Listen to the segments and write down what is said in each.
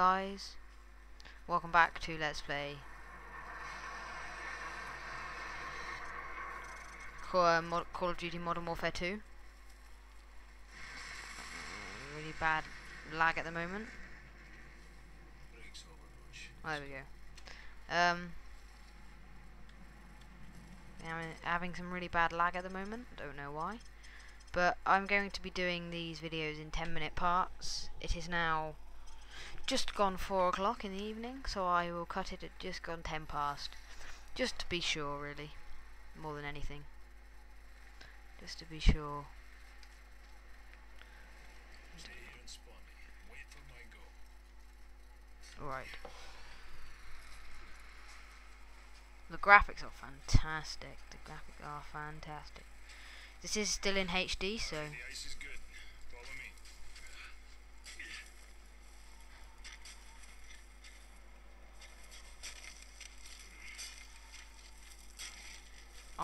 guys. Welcome back to let's play. Call, uh, Call of Duty Modern Warfare 2 really bad lag at the moment. Oh, there we go. Um I'm having some really bad lag at the moment. Don't know why. But I'm going to be doing these videos in 10 minute parts. It is now just gone 4 o'clock in the evening, so I will cut it at just gone 10 past. Just to be sure, really. More than anything. Just to be sure. Alright. The graphics are fantastic. The graphics are fantastic. This is still in HD, so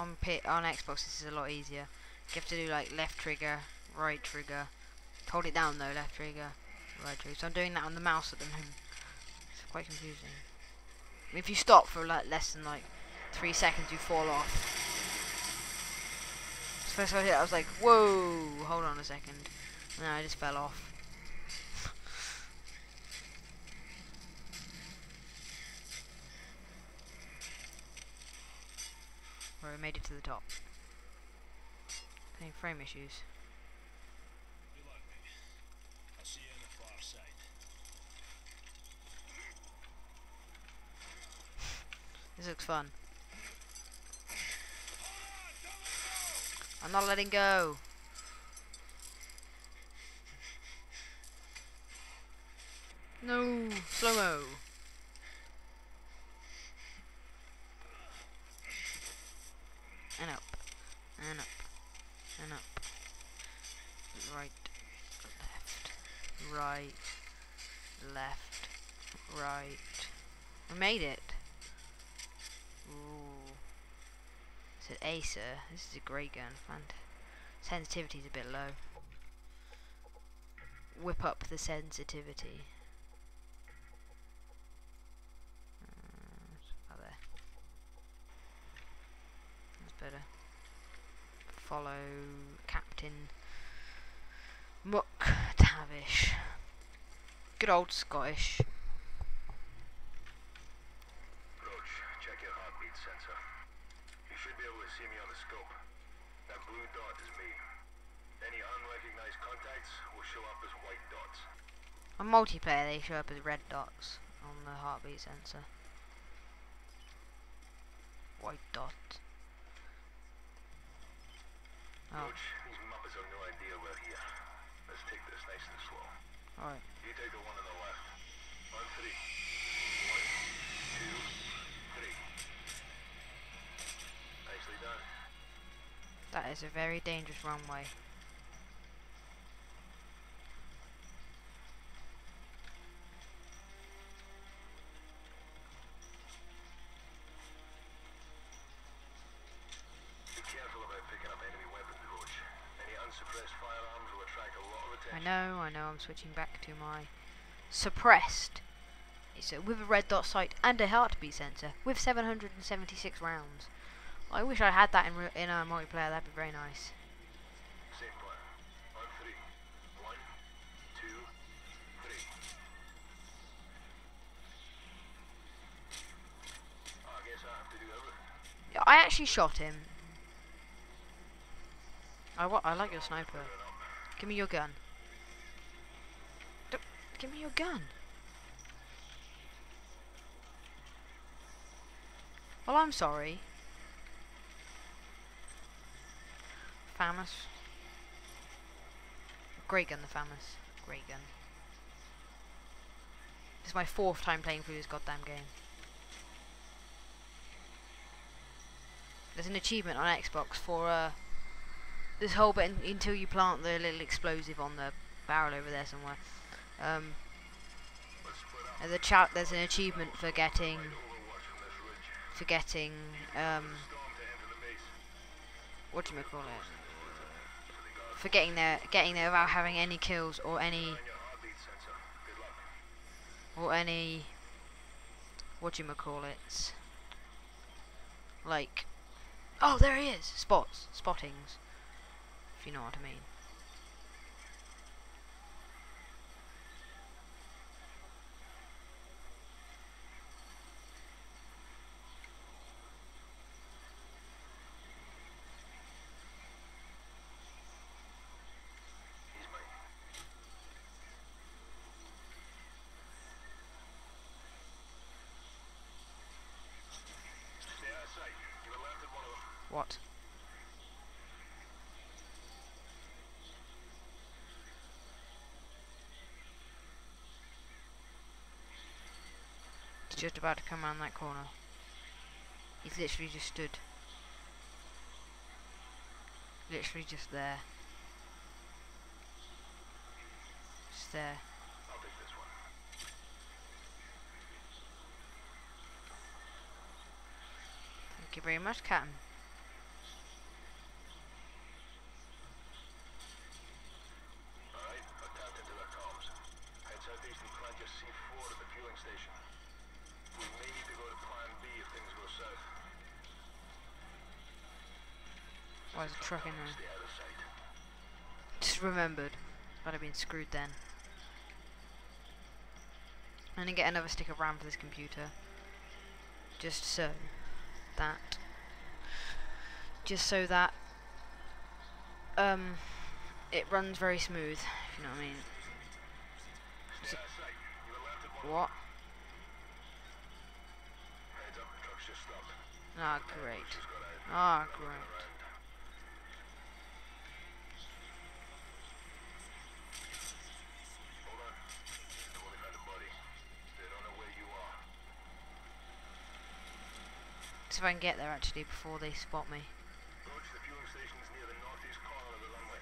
on pit on Xbox this is a lot easier. You have to do like left trigger, right trigger. Hold it down though, left trigger, right trigger. So I'm doing that on the mouse at the moment. It's quite confusing. If you stop for like less than like three seconds, you fall off. First I hit, I was like, whoa, hold on a second. No, I just fell off. Made it to the top. Any frame issues? this looks fun. I'm not letting go. No, slow-mo. and up, and up, and up, right, left, right, left, right. We made it. Ooh. It's an ACR. This is a great gun. Fun. Sensitivity's a bit low. Whip up the sensitivity. Mm, better. Follow Captain Muck Tavish. Good old Scottish. Roach, check your heartbeat sensor. You should be able to see me on the scope. That blue dot is me. Any unrecognized contacts will show up as white dots. On multiplayer they show up as red dots on the heartbeat sensor. White dot. Oh. Roach, these muppets have no idea we're here. Let's take this nice and slow. Alright. You take the one on the left. On three. One, two, three. Nicely done. That is a very dangerous runway. I know, I know, I'm switching back to my suppressed. It's a, with a red dot sight and a heartbeat sensor with 776 rounds. I wish I had that in in a multiplayer. That'd be very nice. I actually shot him. I, I like your sniper. Give me your gun. Give me your gun. Well, I'm sorry. FAMAS. Great gun, the FAMAS. Great gun. This is my fourth time playing through this goddamn game. There's an achievement on Xbox for uh, this whole bit until you plant the little explosive on the barrel over there somewhere. Um, there's a chat. There's an achievement for getting for getting um, what do you call it? For getting there, getting there without having any kills or any or any what do you call it like oh there he is spots spottings if you know what I mean He's mine. Stay out of sight. You were left at one of them. What He's just about to come around that corner. He's literally just stood. Literally just there. Just there. I'll take this one. Thank you very much, Captain. Alright, I've tapped into their comms. Head southeast and plant your C4 at the fueling station. We may need to go to plan B if things go south. Why is a truck in there? Just remembered. but I'd have been screwed then. I'm gonna get another stick of RAM for this computer. Just so that just so that um it runs very smooth, if you know what I mean. Of What? Ah great. Ah great. around. Hold on. I've only found a buddy. They don't know where you are. See if I can get there actually before they spot me. Roach, the fueling station's near the northeast corner of the runway.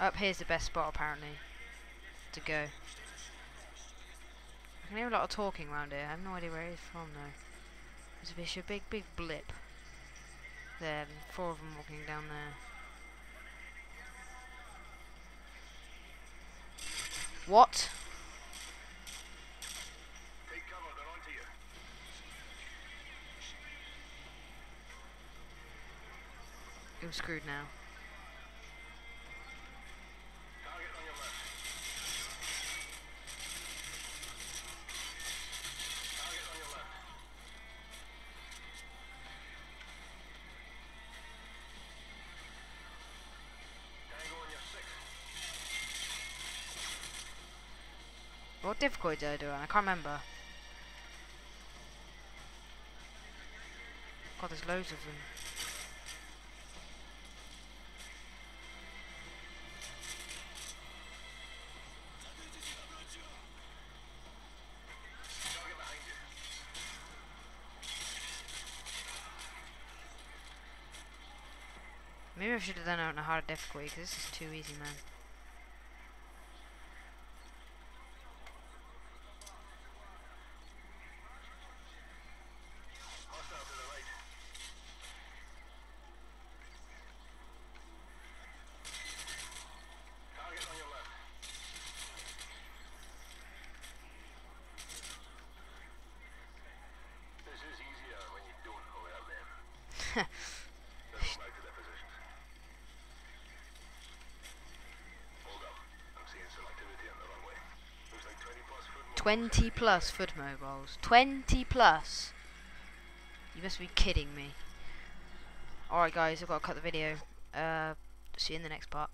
Up here's the best spot apparently to go. I can hear a lot of talking around here. I have no idea where he's from though. There's a bit- a big, big blip. There, four of them walking down there. What? Take cover, they're you. I'm screwed now. Target on your left. Target on your left. Tango on your six. What difficulty did I do? I can't remember. God, there's loads of them. Maybe I should have done it on a harder difficulty because this is too easy, man. Hostile to the right. Target on your left. This is easier when you don't know where them. Let's go back to their positions. Hold up. I'm seeing some activity on the runway. Looks like 20 plus foot movements 20 plus foot mobiles. 20 plus. You must be kidding me. Alright guys, I've got to cut the video. Uh, see you in the next part.